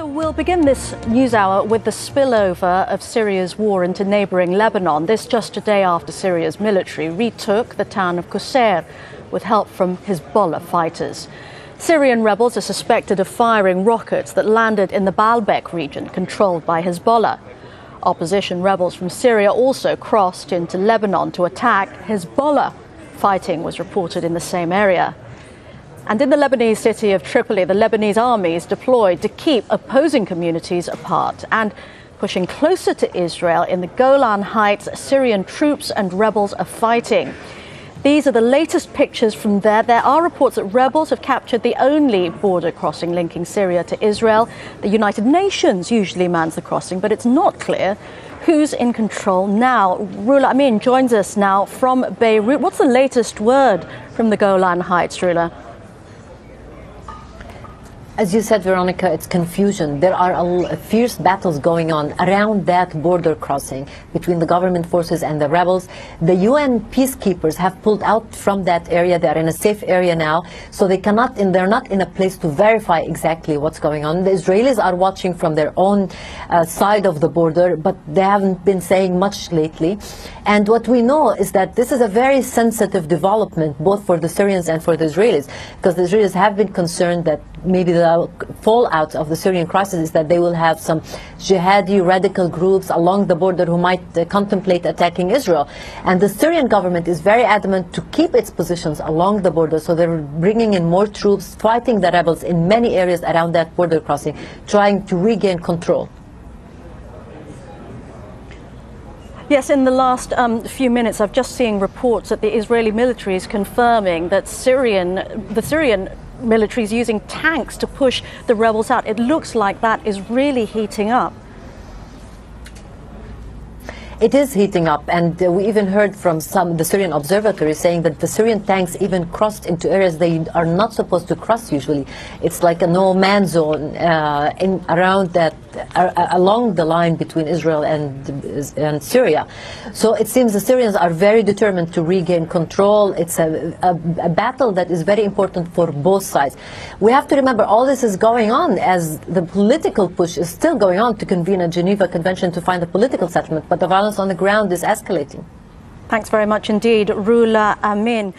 So we'll begin this news hour with the spillover of Syria's war into neighboring Lebanon. This just a day after Syria's military retook the town of Qusayr with help from Hezbollah fighters. Syrian rebels are suspected of firing rockets that landed in the Baalbek region controlled by Hezbollah. Opposition rebels from Syria also crossed into Lebanon to attack Hezbollah. Fighting was reported in the same area. And in the Lebanese city of Tripoli, the Lebanese army is deployed to keep opposing communities apart and pushing closer to Israel in the Golan Heights. Syrian troops and rebels are fighting. These are the latest pictures from there. There are reports that rebels have captured the only border crossing linking Syria to Israel. The United Nations usually mans the crossing, but it's not clear who's in control now. Rula Amin joins us now from Beirut. What's the latest word from the Golan Heights, Rula? As you said, Veronica, it's confusion. There are fierce battles going on around that border crossing between the government forces and the rebels. The UN peacekeepers have pulled out from that area. They are in a safe area now, so they cannot, and they're not in a place to verify exactly what's going on. The Israelis are watching from their own uh, side of the border, but they haven't been saying much lately. And what we know is that this is a very sensitive development, both for the Syrians and for the Israelis, because the Israelis have been concerned that maybe the fallout of the Syrian crisis is that they will have some jihadi radical groups along the border who might uh, contemplate attacking Israel. And the Syrian government is very adamant to keep its positions along the border, so they're bringing in more troops, fighting the rebels in many areas around that border crossing, trying to regain control. Yes, in the last um, few minutes, I've just seen reports that the Israeli military is confirming that Syrian, the Syrian military is using tanks to push the rebels out. It looks like that is really heating up. It is heating up, and uh, we even heard from some the Syrian observatory saying that the Syrian tanks even crossed into areas they are not supposed to cross usually. It's like a no man's zone uh, in around that uh, uh, along the line between Israel and and Syria. So it seems the Syrians are very determined to regain control. It's a, a, a battle that is very important for both sides. We have to remember all this is going on as the political push is still going on to convene a Geneva Convention to find a political settlement, but the violence violence on the ground is escalating. Thanks very much indeed, Rula Amin.